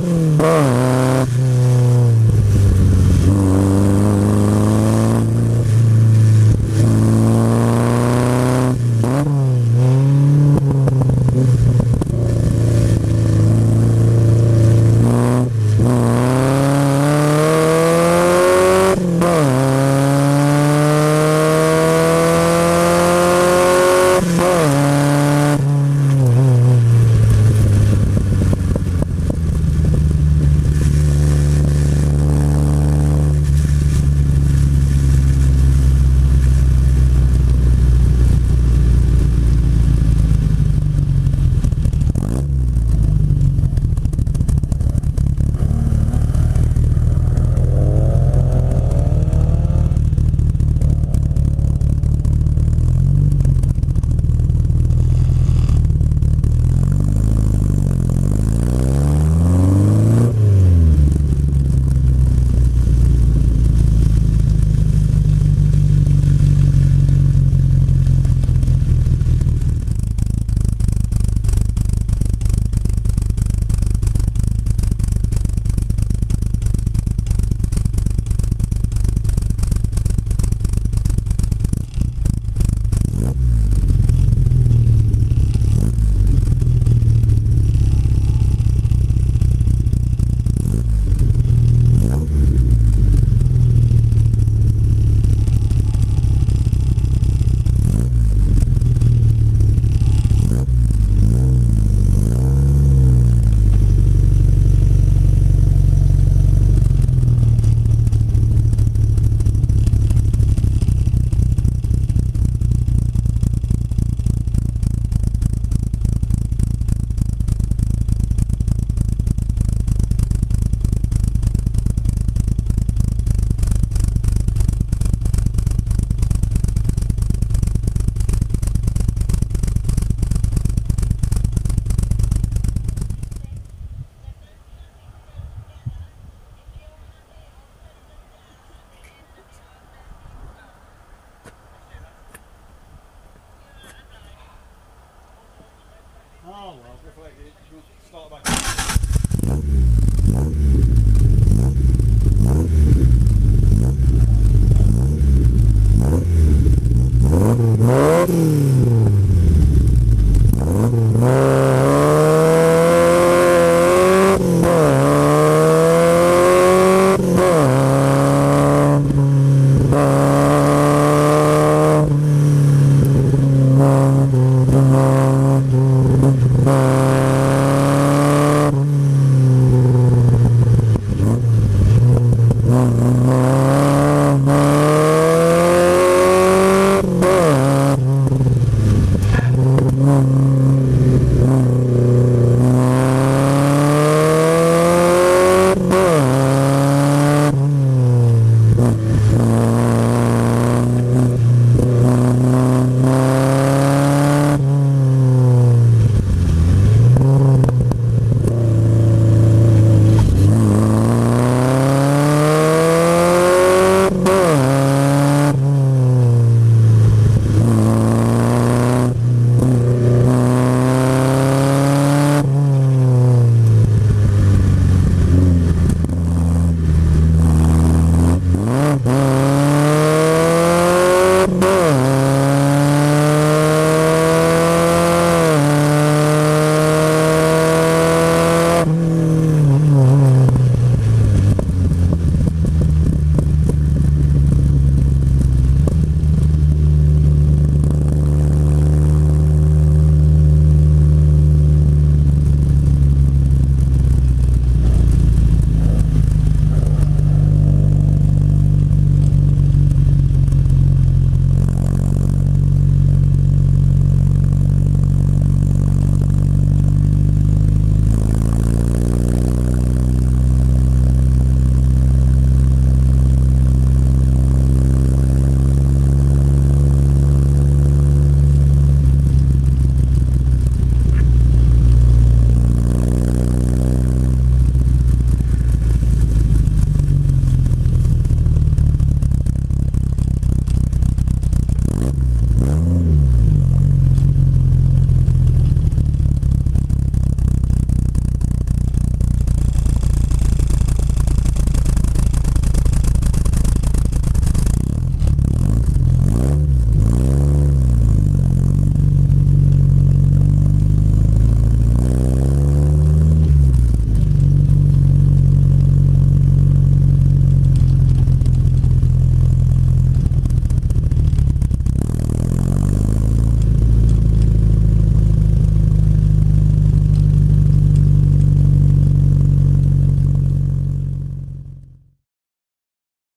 Bye. start back.